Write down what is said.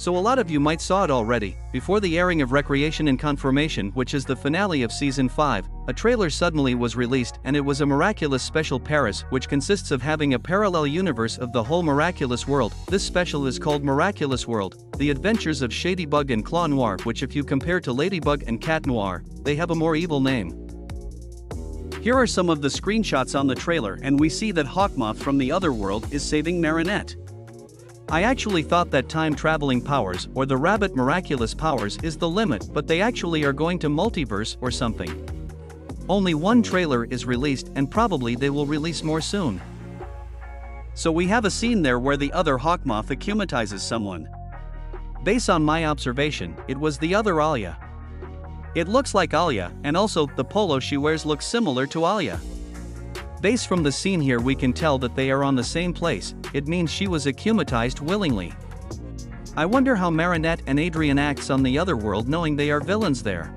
So a lot of you might saw it already, before the airing of Recreation and Confirmation which is the finale of season 5, a trailer suddenly was released and it was a Miraculous Special Paris which consists of having a parallel universe of the whole Miraculous world, this special is called Miraculous World, The Adventures of Shadybug and Claw Noir which if you compare to Ladybug and Cat Noir, they have a more evil name. Here are some of the screenshots on the trailer and we see that Hawkmoth from the other world is saving Marinette. I actually thought that time traveling powers or the rabbit miraculous powers is the limit but they actually are going to multiverse or something. Only one trailer is released and probably they will release more soon. So we have a scene there where the other Hawkmoth akumatizes someone. Based on my observation, it was the other Alya. It looks like Alya, and also, the polo she wears looks similar to Alya. Based from the scene here we can tell that they are on the same place, it means she was akumatized willingly. I wonder how Marinette and Adrien acts on the other world knowing they are villains there.